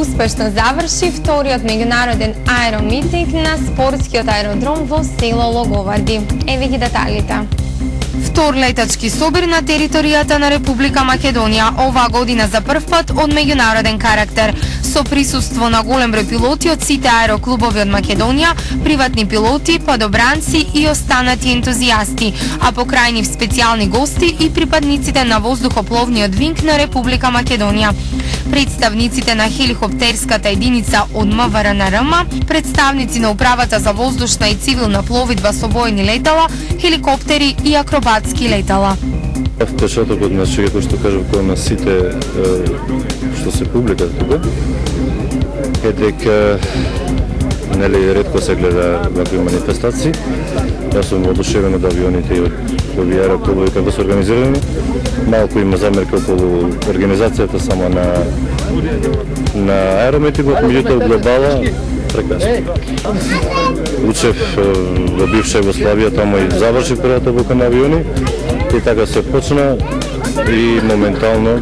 успешно заврши вториот меѓународен аеромитинг на спортскиот аеродром во село Логоварди. Еве ги деталите. Втор летачки собир на територијата на Република Македонија оваа година за прв пат од меѓународен карактер со присуство на голем број пилоти од сите аероклубови од Македонија, приватни пилоти, подобранци и останати ентузијасти, а покрај нив специјални гости и припадниците на воздухопловниот винг на Република Македонија. Представниците на хеликоптерската единица од МВРНРМ, представници на управата за воздушна и цивилна пловидба со војни летала, хеликоптери и акробатски летала. Впечатокот на кој што кажав кој на сите што се публика тука е дека нели ретко се гледа вакви манифестации. Јас сум одушевен од авионите и од овие аероклубови како се организирани. Малку има замерка околу организацијата само на на аерометикот, меѓутоа глобала прекрасно. Учев во бивша Југославија, таму и завршив првата бука на авиони и така се почна и моментално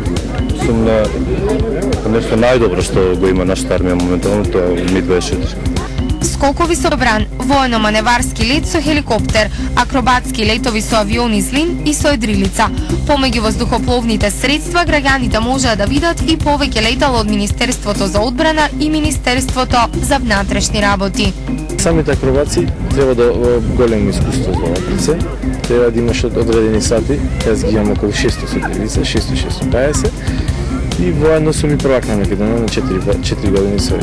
сум на нешто најдобро што го има нашата армија моментално, тоа Ми-24 скокови со бран, воено-маневарски лет со хеликоптер, акробатски летови со авиони злин и со едрилица. Помеѓу воздухопловните средства, граѓаните можеа да видат и повеќе летало од Министерството за одбрана и Министерството за внатрешни работи. Самите акробаци треба да големо искуство за лице, треба да имаш одредени сати, јас ги имам околу 600 сати 600-650, и воено сум и првак на Македонија на 4, 4 години со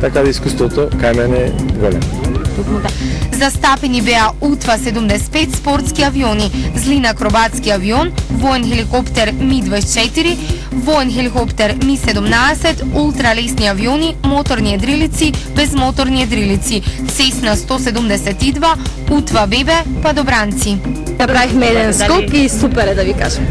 така да искуството кај мене е Голем. Застапени беа УТВА 75 спортски авиони, злин акробатски авион, воен хеликоптер Ми-24, воен хеликоптер Ми-17, ултралесни авиони, моторни едрилици, безмоторни едрилици, Сесна 172, УТВА Бебе, падобранци. Направихме еден скок и супер е да ви кажам.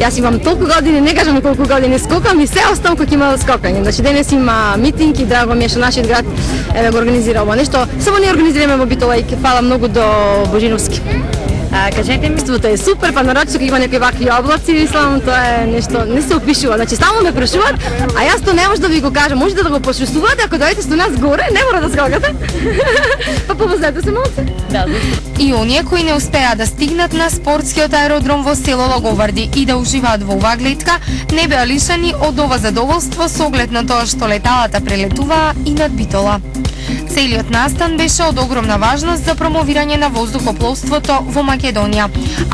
Јас имам толку години, не кажам колку години скокам и се остам кој има скокање. Значи денес има митинг и драго ми е што нашиот град еве го организира ова нешто. Само не организираме во Битола и фала многу до Божиновски. А, кажете ми, ството е супер, па нарочно кога има некои вакви облаци, мислам, тоа е нешто, не се опишува. Значи, само ме прашуваат, а јас тоа не може да ви го кажам. Можете да го почувствувате, ако дојдете со нас горе, не мора да скокате. па повозете се малце. Да, и оние кои не успеа да стигнат на спортскиот аеродром во село Логоварди и да уживаат во оваа гледка, не беа лишени од ова задоволство со оглед на тоа што леталата прелетуваа и над Битола. Целиот настан беше од огромна важност за промовирање на воздухопловството во Македонија,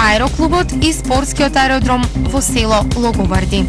аероклубот и спортскиот аеродром во село Логоварди.